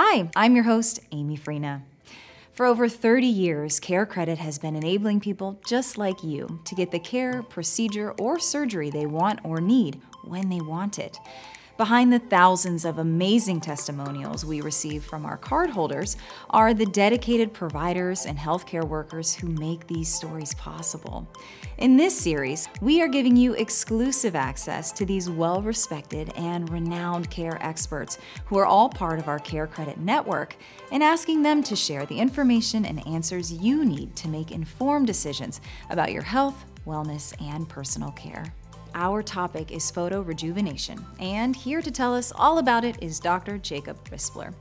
Hi, I'm your host, Amy Freena. For over 30 years, Care Credit has been enabling people just like you to get the care, procedure, or surgery they want or need when they want it. Behind the thousands of amazing testimonials we receive from our cardholders are the dedicated providers and healthcare workers who make these stories possible. In this series, we are giving you exclusive access to these well respected and renowned care experts who are all part of our Care Credit network and asking them to share the information and answers you need to make informed decisions about your health, wellness, and personal care. Our topic is photo rejuvenation, and here to tell us all about it is Dr. Jacob Rispler.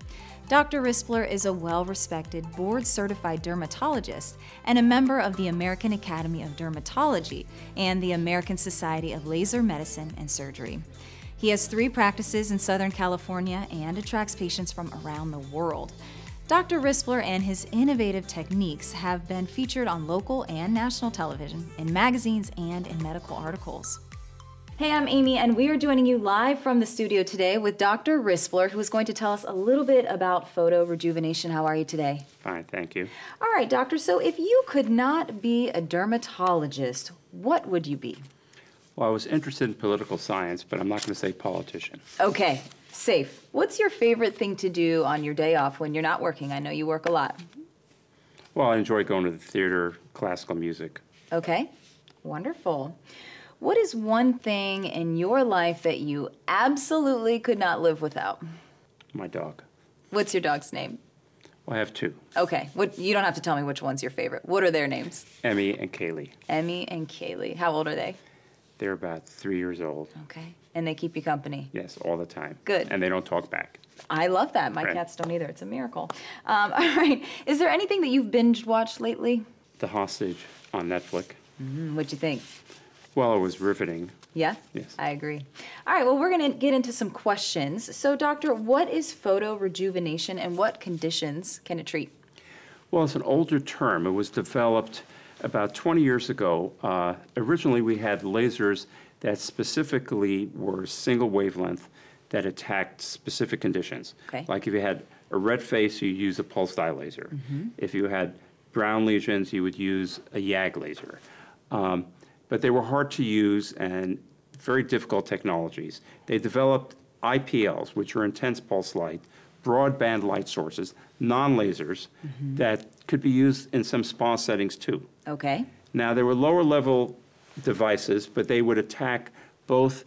Dr. Rispler is a well respected, board certified dermatologist and a member of the American Academy of Dermatology and the American Society of Laser Medicine and Surgery. He has three practices in Southern California and attracts patients from around the world. Dr. Rispler and his innovative techniques have been featured on local and national television, in magazines, and in medical articles. Hey, I'm Amy, and we are joining you live from the studio today with Dr. Rispler, who is going to tell us a little bit about photo rejuvenation. How are you today? Fine, thank you. All right, doctor. So, if you could not be a dermatologist, what would you be? Well, I was interested in political science, but I'm not going to say politician. Okay, safe. What's your favorite thing to do on your day off when you're not working? I know you work a lot. Well, I enjoy going to the theater, classical music. Okay, wonderful. What is one thing in your life that you absolutely could not live without? My dog. What's your dog's name? Well, I have two, Okay, what you don't have to tell me which one's your favorite. What are their names? Emmy and Kaylee. Emmy and Kaylee. How old are they? They're about three years old. Okay. And they keep you company. Yes, all the time. Good. And they don't talk back. I love that. My Right. cats don't either. It's a miracle. Um, all right. Is there anything that you've binge watched lately? The Hostage on Netflix. Mm, what'd you think? Well, it was riveting. Yeah? Yes. I agree. All right, well, we're going to get into some questions. So, doctor, what is photo rejuvenation and what conditions can it treat? Well, it's an older term. It was developed about 20 years ago. Uh, originally, we had lasers that specifically were single wavelength that attacked specific conditions. Okay. Like if you had a red face, you use a pulse dye laser. If you had brown lesions, you would use a YAG laser. Um, but they were hard to use and very difficult technologies. They developed IPLs, which are intense pulse light, broadband light sources, non-lasers, mm-hmm. that could be used in some spa settings too. Okay. Now, they were lower level devices, but they would attack both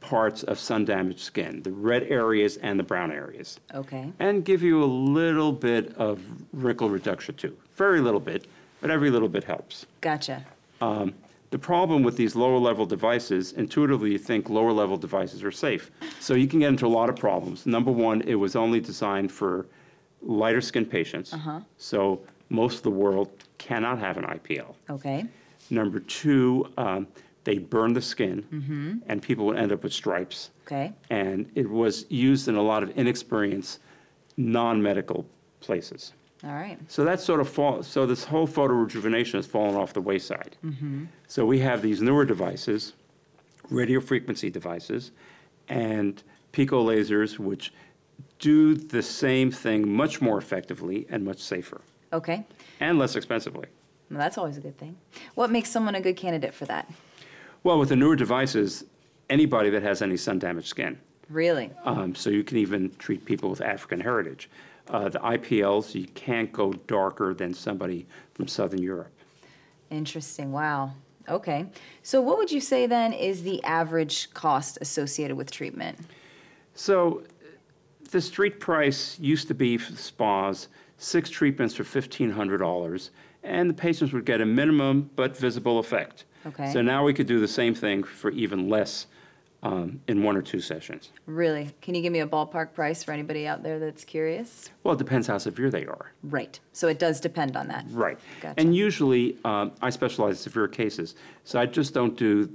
parts of sun damaged skin, the red areas and the brown areas, Okay. and give you a little bit of wrinkle reduction too. Very little bit, but every little bit helps. Gotcha. Um, the problem with these lower level devices, intuitively you think lower level devices are safe. So you can get into a lot of problems. Number one, it was only designed for lighter skinned patients. Uh-huh. So most of the world cannot have an IPL. Okay. Number two, um, they burn the skin mm-hmm. and people would end up with stripes. Okay. And it was used in a lot of inexperienced, non medical places. All right. So that's sort of fall, so this whole photo rejuvenation has fallen off the wayside. So we have these newer devices, radio frequency devices, and pico lasers, which do the same thing much more effectively and much safer Okay. and less expensively. Well, that's always a good thing. What makes someone a good candidate for that? Well, with the newer devices, anybody that has any sun damaged skin. Really? Um, so you can even treat people with African heritage. Uh, the IPLs, you can't go darker than somebody from Southern Europe. Interesting. Wow. Okay. So, what would you say then is the average cost associated with treatment? So the street price used to be for spas, six treatments for $1,500, and the patients would get a minimum but visible effect. Okay. So now we could do the same thing for even less um, in one or two sessions. Really? Can you give me a ballpark price for anybody out there that's curious? Well, it depends how severe they are. Right. So, it does depend on that. Right. Gotcha. And usually, um, I specialize in severe cases, so I just don't do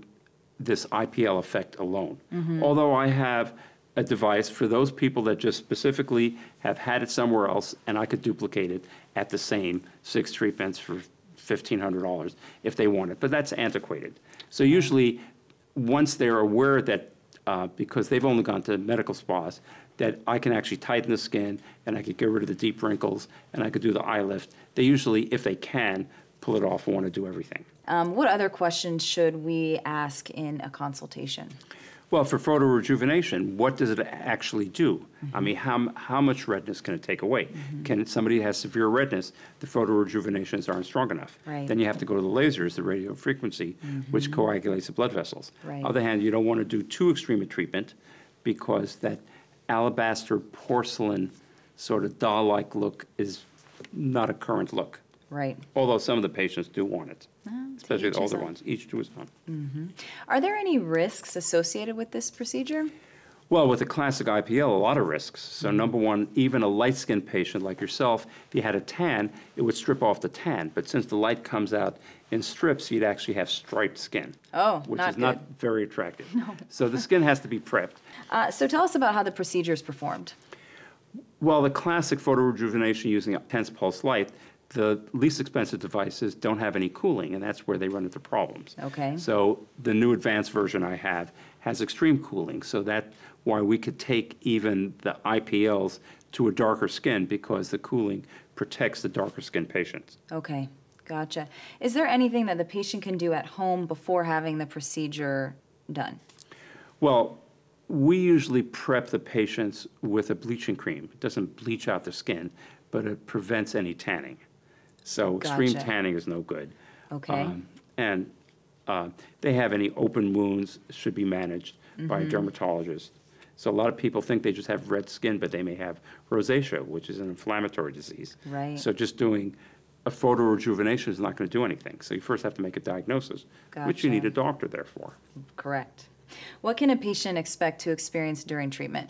this IPL effect alone. Mm-hmm. Although I have a device for those people that just specifically have had it somewhere else, and I could duplicate it at the same six treatments for $1,500 if they want it, but that's antiquated. So usually, once they're aware that uh, because they've only gone to medical spas, that I can actually tighten the skin and I could get rid of the deep wrinkles and I could do the eye lift. They usually, if they can, pull it off and want to do everything. Um, what other questions should we ask in a consultation? Well, for photo rejuvenation, what does it actually do? I mm-hmm. mean, how, how much redness can it take away? Mm-hmm. Can somebody has severe redness, the photo rejuvenations aren't strong enough? Right. Then you have to go to the lasers, the radio frequency, mm-hmm. which coagulates the blood vessels. Right. On the other hand, you don't want to do too extreme a treatment because that alabaster porcelain sort of doll-like look is not a current look. Right. Although some of the patients do want it, especially the older own. ones, each to his own. Are there any risks associated with this procedure? Well, with the classic IPL, a lot of risks. So number one, even a light-skinned patient like yourself, if you had a tan, it would strip off the tan. But since the light comes out in strips, you'd actually have striped skin. Oh, Which not is not very attractive. So the skin has to be prepped. Uh, so tell us about how the procedure is performed. Well, the classic photo rejuvenation using intense pulse light, the least expensive devices don't have any cooling, and that's where they run into problems. Okay. So the new advanced version I have has extreme cooling, so that's why we could take even the IPLs to a darker skin because the cooling protects the darker skin patients. Okay, gotcha. Is there anything that the patient can do at home before having the procedure done? Well, we usually prep the patients with a bleaching cream. It doesn't bleach out the skin, but it prevents any tanning. So extreme Gotcha. tanning is no good. Okay. Um, And uh, they have any open wounds should be managed by a Mm-hmm. dermatologist. So a lot of people think they just have red skin, but they may have rosacea, which is an inflammatory disease. Right. So just doing a photo rejuvenation is not going to do anything. So you first have to make a diagnosis, which you need Gotcha. a doctor there for. Correct. What can a patient expect to experience during treatment?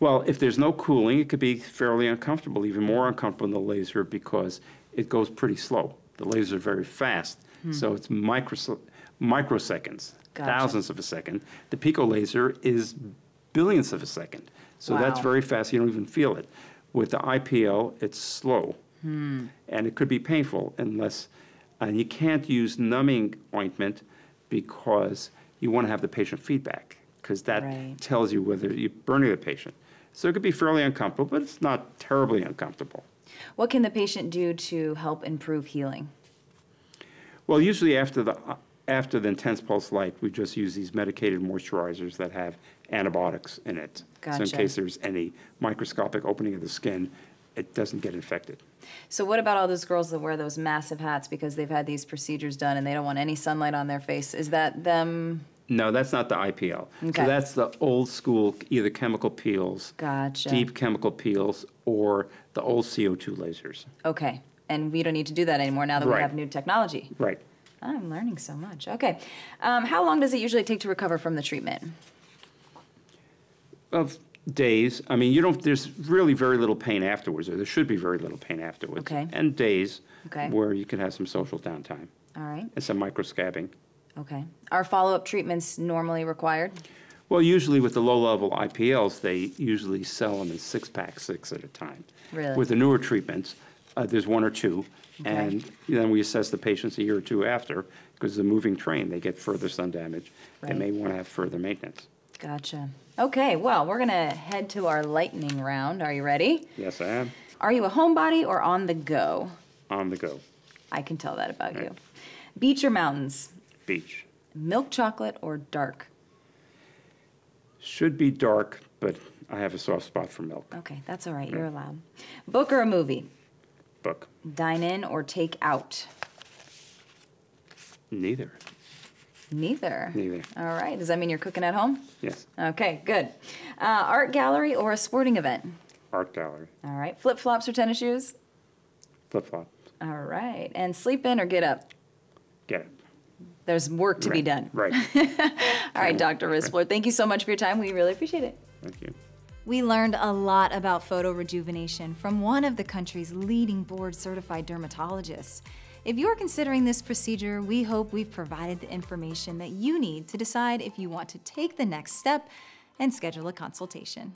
Well, if there's no cooling, it could be fairly uncomfortable, even more uncomfortable in the laser because it goes pretty slow. The lasers are very fast, hmm. so it's micros- microseconds, Gotcha. thousands of a second. The pico laser is billions of a second, so that's very fast. You don't even feel it. With the IPL, it's slow, hmm. and it could be painful unless, and you can't use numbing ointment because you want to have the patient feedback because that Right. tells you whether you're burning the patient. So it could be fairly uncomfortable, but it's not terribly uncomfortable. What can the patient do to help improve healing? Well, usually after the, uh, after the intense pulse light, we just use these medicated moisturizers that have antibiotics in it. Gotcha. So in case there's any microscopic opening of the skin, it doesn't get infected. So what about all those girls that wear those massive hats because they've had these procedures done and they don't want any sunlight on their face? Is that them? No, that's not the IPL. Okay. So that's the old school, either chemical peels, Gotcha. deep chemical peels, or the old CO2 lasers. Okay. And we don't need to do that anymore now that we have new technology. Right. I'm learning so much. Okay. Um, how long does it usually take to recover from the treatment? of days. I mean, you don't, there's really very little pain afterwards, or there should be very little pain afterwards. Okay. And days Okay. where you can have some social downtime All right. and some microscabbing. Okay. Are follow-up treatments normally required? Well, usually with the low-level IPLs, they usually sell them in six-packs, six at a time. Really? With the newer treatments, uh, there's one or two, Okay. and then we assess the patients a year or two after, because the moving train, they get further sun damage. They may want to have further maintenance. Gotcha. Okay, well, we're going to head to our lightning round. Are you ready? Yes, I am, Are you a homebody or on the go? on the go. I can tell that about you. Right. Beach or mountains? Beach. Milk chocolate or dark? Should be dark, but I have a soft spot for milk. Okay, that's all right. You're allowed. Book or a movie? Book. Dine in or take out? Neither. Neither. Neither. All right. Does that mean you're cooking at home? Yes. Okay, good. Uh, art gallery or a sporting event? Art gallery. All right. Flip flops or tennis shoes? Flip flops. All right. And sleep in or get up? Get it. There's work to be done. Right. All right, Dr. Rispler, thank you so much for your time. We really appreciate it. Thank you. We learned a lot about photo rejuvenation from one of the country's leading board certified dermatologists. If you're considering this procedure, we hope we've provided the information that you need to decide if you want to take the next step and schedule a consultation.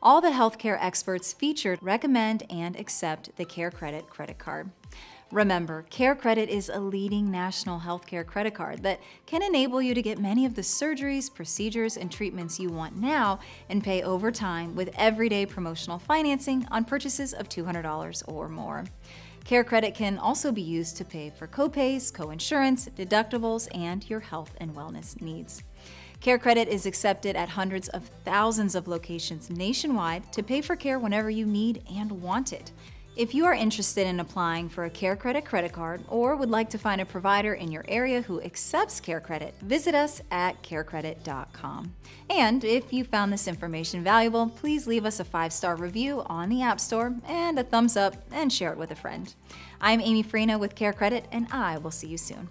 All the healthcare experts featured recommend and accept the Care Credit credit card. Remember, Care Credit is a leading national healthcare credit card that can enable you to get many of the surgeries, procedures, and treatments you want now and pay over time with everyday promotional financing on purchases of $200 or more. Care Credit can also be used to pay for copays, coinsurance, deductibles, and your health and wellness needs. Care Credit is accepted at hundreds of thousands of locations nationwide to pay for care whenever you need and want it. If you are interested in applying for a Care Credit credit card or would like to find a provider in your area who accepts Care Credit, visit us at carecredit.com. And if you found this information valuable, please leave us a five star review on the App Store and a thumbs up and share it with a friend. I'm Amy Frena with Care Credit, and I will see you soon.